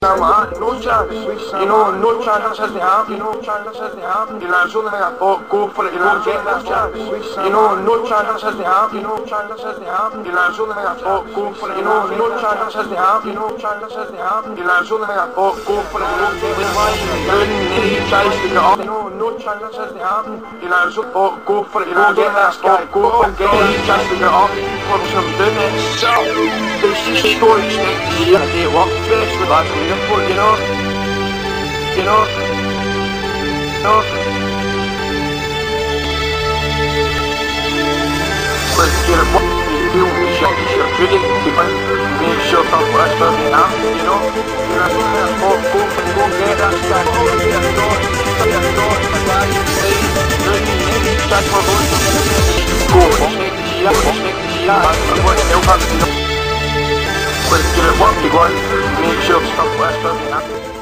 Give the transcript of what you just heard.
No, chance. You know, no chance has to happen. Know, chance has to happen. You know, it's only thing I thought, go for it. You know, get that chance. You know, no chance has to happen. Know, chance has to happen. You know, it's only thing I thought, go for it. You know, no chance has to happen. Know, chance has to happen. You know, it's only thing I thought, go for it. You know, get. Good, and he tries to get up. You know, no chance has to happen. You know, it's only thought, go for it. You know, get that guy, go for it, he tries to get up storage hela det Watford skulle vara från Liverpool, you know? You know? You know? Well, you know, what you do, we should, you should really, you know, make sure from us, but we have, you know, you know, go, go, go, get us, that, go, get us, go, get us, go, that, you say, really, maybe, that's what goes, go, go, go, go, go, go, go, go, go, go, go, go, go, go, go, go, go, 51, New West Southwest,